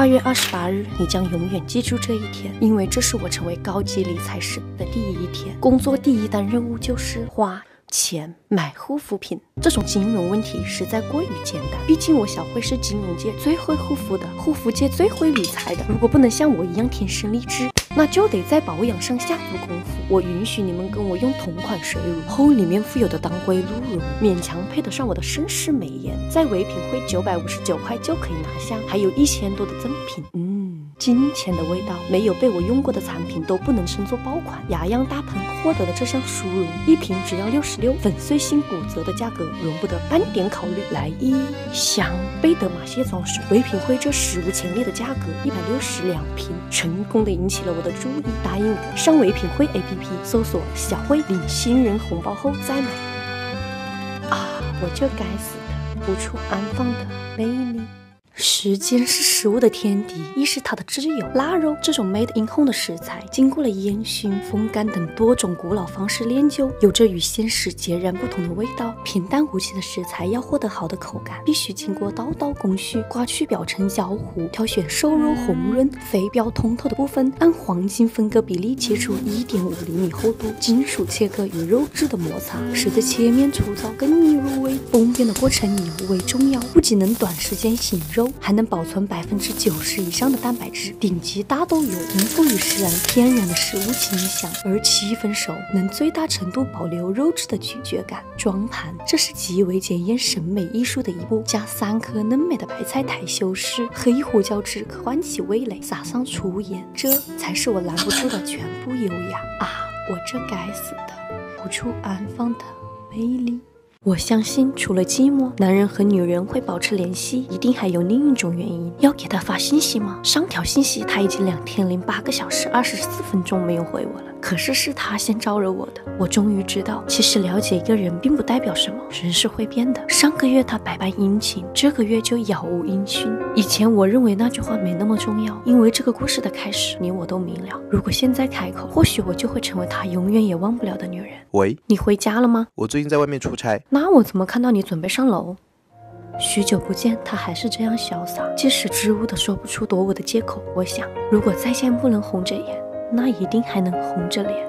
二月二十八日，你将永远记住这一天，因为这是我成为高级理财师的第一天。工作第一单任务就是花。钱买护肤品，这种金融问题实在过于简单。毕竟我小慧是金融界最会护肤的，护肤界最会理财的。如果不能像我一样天生丽质，那就得在保养上下足功夫。我允许你们跟我用同款水乳，后里面附有的当归鹿茸，勉强配得上我的盛世美颜。在唯品会九百五十九块就可以拿下，还有一千多的赠品。嗯。金钱的味道，没有被我用过的产品都不能称作爆款。雅漾大棚获得的这项殊荣，一瓶只要六十六，粉碎性骨折的价格，容不得半点考虑。来一箱贝德玛卸妆水，唯品会这史无前例的价格，一百六十两瓶，成功的引起了我的注意。答应我，上唯品会 APP 搜索小慧领新人红包后再买。啊，我这该死的无处安放的魅力。时间是食物的天敌，亦是它的挚友。腊肉这种 made in home 的食材，经过了烟熏、风干等多种古老方式炼就，有着与鲜食截然不同的味道。平淡无奇的食材要获得好的口感，必须经过道道工序，刮去表层焦糊，挑选瘦肉红润、肥膘通透的部分，按黄金分割比例切出一点五厘米厚度，金属切割与肉质的摩擦，使得切面粗糙更易入味。封边的过程尤为重要，不仅能短时间醒肉。还能保存百分百分之九十以上的蛋白质，顶级大豆油能赋予食人天然的食物清香，而七分熟能最大程度保留肉质的咀嚼感。装盘，这是极为检验审美艺术的一步。加三颗嫩美的白菜苔修饰，黑胡椒汁唤起味蕾，撒上粗盐，这才是我拦不住的全部优雅啊！我这该死的无处安放的魅力。我相信，除了寂寞，男人和女人会保持联系，一定还有另一种原因。要给他发信息吗？上条信息他已经两天零八个小时二十四分钟没有回我了。可是是他先招惹我的，我终于知道，其实了解一个人并不代表什么，人是会变的。上个月他百般殷勤，这个月就杳无音讯。以前我认为那句话没那么重要，因为这个故事的开始你我都明了。如果现在开口，或许我就会成为他永远也忘不了的女人。喂，你回家了吗？我最近在外面出差。那我怎么看到你准备上楼？许久不见，他还是这样潇洒，即使支吾的说不出躲我的借口。我想，如果再见不能红着眼。那一定还能红着脸，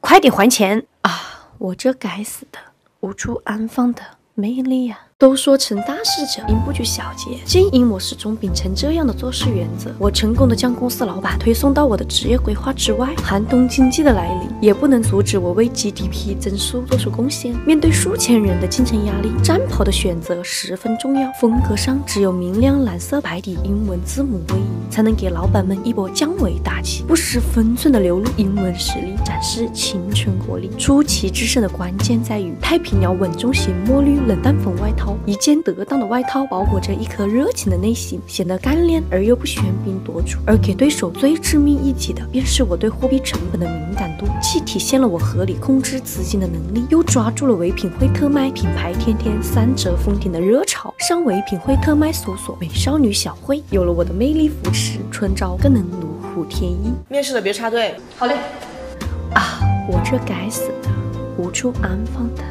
快点还钱啊！我这该死的无处安放的魅力呀！都说成大事者应不拘小节，正因我始终秉承这样的做事原则，我成功的将公司老板推送到我的职业规划之外。寒冬经济的来临，也不能阻止我为 GDP 增速做出贡献。面对数千人的竞争压力，战袍的选择十分重要。风格上只有明亮蓝色白底英文字母卫衣，才能给老板们一波降维打击。不失分寸的流露英文实力，展示青春活力。出奇制胜的关键在于太平洋稳重型墨绿冷淡风外套。一件得当的外套包裹着一颗热情的内心，显得干练而又不喧宾夺主。而给对手最致命一击的，便是我对货币成本的敏感度，既体现了我合理控制资金的能力，又抓住了唯品会特卖品牌天天三折封顶的热潮。上唯品会特卖搜索美少女小慧，有了我的魅力扶持，春招更能如虎添翼。面试的别插队。好嘞。啊，我这该死的无处安放的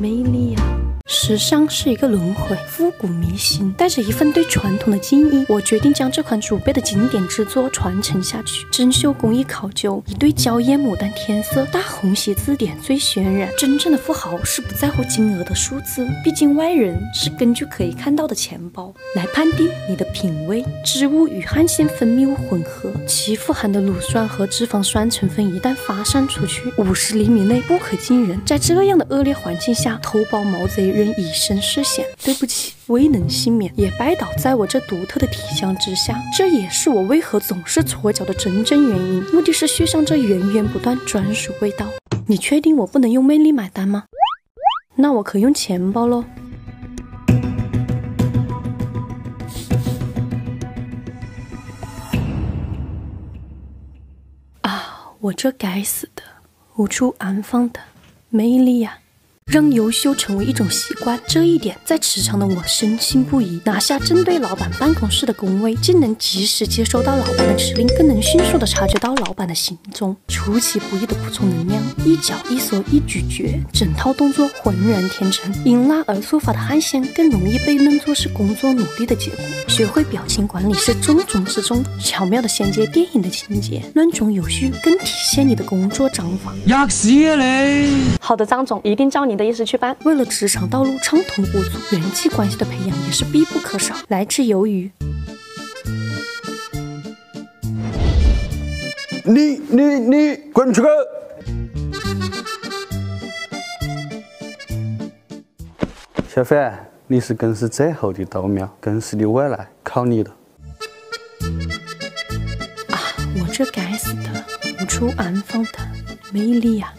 魅力呀！时尚是一个轮回，复古迷信，带着一份对传统的敬意，我决定将这款祖辈的经典之作传承下去。珍馐工艺考究，一对娇艳牡丹天色，大红喜字典最渲染。真正的富豪是不在乎金额的数字，毕竟外人是根据可以看到的钱包来判定你的品味。织物与汗腺分泌物混合，其富含的乳酸和脂肪酸成分一旦发散出去，五十厘米内不可进人。在这样的恶劣环境下，偷包毛贼。人以身试险，对不起，未能幸免，也拜倒在我这独特的体香之下。这也是我为何总是搓脚的真正原因，目的是续上这源源不断专属味道。你确定我不能用魅力买单吗？那我可用钱包喽。啊，我这该死的无处安放的魅力呀！让优秀成为一种习惯，这一点在职场的我深信不疑。拿下针对老板办公室的工位，既能及时接收到老板的指令，更能迅速的察觉到老板的行踪，出其不意的补充能量，一脚一搜一咀嚼，整套动作浑然天成。因辣而触发的汗腺，更容易被认作是工作努力的结果。学会表情管理是重中之重，巧妙的衔接电影的情节，乱中有序，更体现你的工作章法。吔屎啊你！好的，张总一定照你的意思去办。为了职场道路畅通无阻，人际关系的培养也是必不可少。来之鱿鱼，你你你滚出去！小范，你是公司最后的豆苗，公司的未来靠你了。我这该死的无处安放的魅力啊！